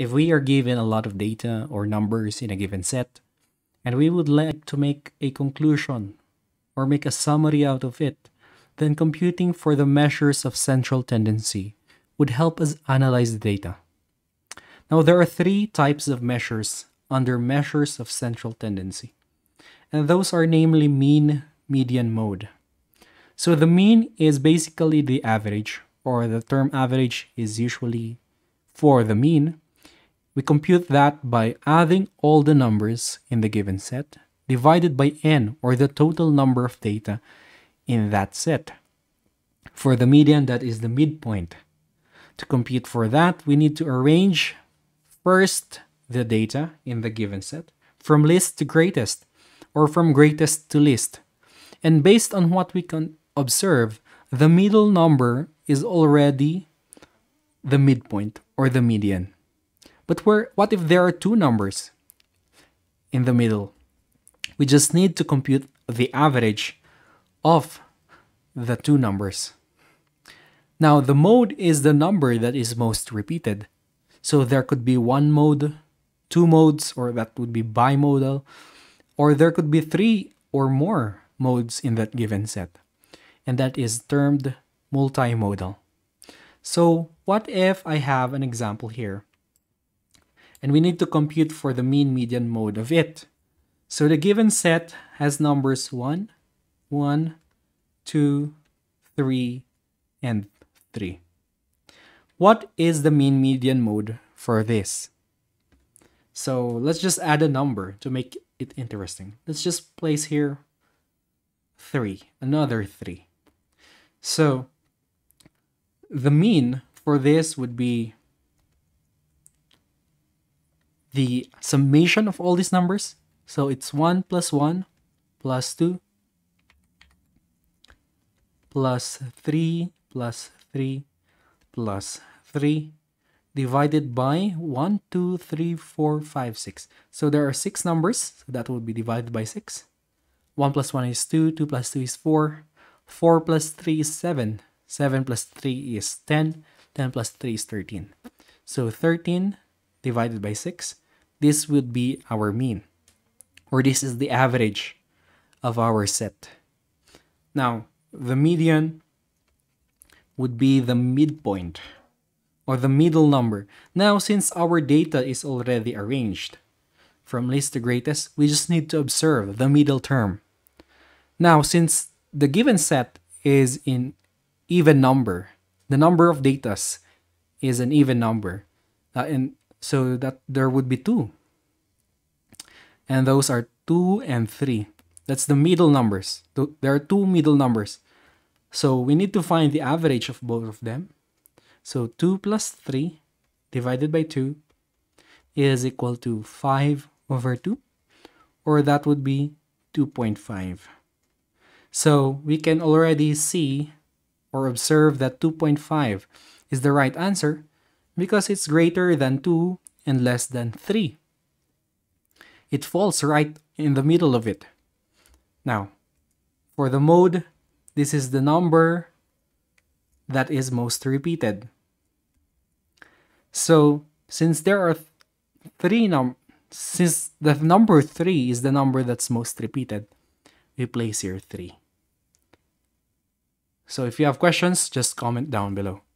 if we are given a lot of data or numbers in a given set, and we would like to make a conclusion or make a summary out of it, then computing for the measures of central tendency would help us analyze the data. Now, there are three types of measures under measures of central tendency, and those are namely mean, median, mode. So the mean is basically the average, or the term average is usually for the mean. We compute that by adding all the numbers in the given set divided by n, or the total number of data in that set. For the median, that is the midpoint. To compute for that, we need to arrange first the data in the given set from least to greatest, or from greatest to least. And based on what we can observe, the middle number is already the midpoint or the median. But where, what if there are two numbers in the middle? We just need to compute the average of the two numbers. Now, the mode is the number that is most repeated. So there could be one mode, two modes, or that would be bimodal, or there could be three or more modes in that given set. And that is termed multimodal. So what if I have an example here? And we need to compute for the mean median mode of it. So the given set has numbers 1, 1, 2, 3, and 3. What is the mean median mode for this? So let's just add a number to make it interesting. Let's just place here 3, another 3. So the mean for this would be the summation of all these numbers. So it's 1 plus 1 plus 2 plus 3 plus 3 plus 3 divided by 1, 2, 3, 4, 5, 6. So there are 6 numbers, so that would be divided by 6. 1 plus 1 is 2, 2 plus 2 is 4, 4 plus 3 is 7, 7 plus 3 is 10, 10 plus 3 is 13. So 13 divided by 6, this would be our mean, or this is the average of our set. Now, the median would be the midpoint or the middle number. Now, since our data is already arranged from least to greatest, we just need to observe the middle term. Now, since the given set is in even number, the number of datas is an even number, uh, and so that there would be two. And those are 2 and 3. That's the middle numbers. There are two middle numbers. So we need to find the average of both of them. So 2 plus 3 divided by 2 is equal to 5 over 2. Or that would be 2.5. So we can already see or observe that 2.5 is the right answer because it's greater than 2 and less than 3. It falls right in the middle of it. Now, for the mode, this is the number that is most repeated. So, since there are th three num since the number 3 is the number that's most repeated, we place here 3. So if you have questions, just comment down below.